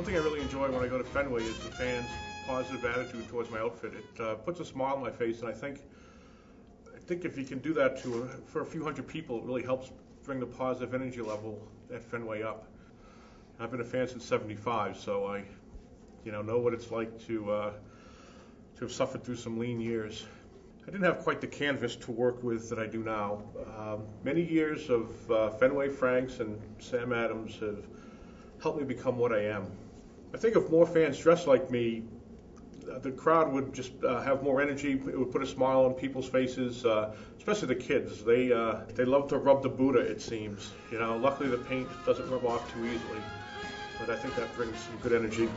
Something I really enjoy when I go to Fenway is the fans' positive attitude towards my outfit. It uh, puts a smile on my face, and I think I think if you can do that to a, for a few hundred people, it really helps bring the positive energy level at Fenway up. I've been a fan since '75, so I, you know, know what it's like to uh, to have suffered through some lean years. I didn't have quite the canvas to work with that I do now. Um, many years of uh, Fenway Franks and Sam Adams have helped me become what I am. I think if more fans dressed like me, the crowd would just uh, have more energy. It would put a smile on people's faces, uh, especially the kids. They uh, they love to rub the Buddha. It seems, you know. Luckily, the paint doesn't rub off too easily, but I think that brings some good energy.